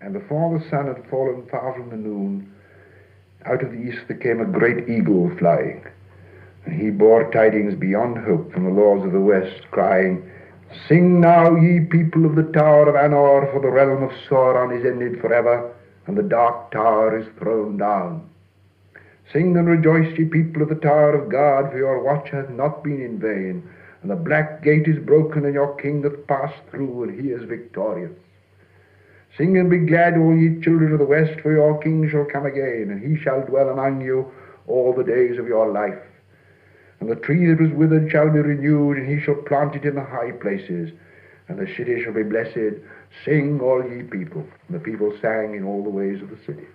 And before the sun had fallen far from the noon, out of the east there came a great eagle flying. And he bore tidings beyond hope from the lords of the west, crying, Sing now, ye people of the Tower of Anor, for the realm of Sauron is ended forever, and the dark tower is thrown down. Sing and rejoice, ye people of the Tower of Guard, for your watch hath not been in vain, and the black gate is broken, and your king hath passed through, and he is victorious. Sing and be glad, all ye children of the west, for your king shall come again, and he shall dwell among you all the days of your life. And the tree that was withered shall be renewed, and he shall plant it in the high places, and the city shall be blessed. Sing, all ye people. And the people sang in all the ways of the city.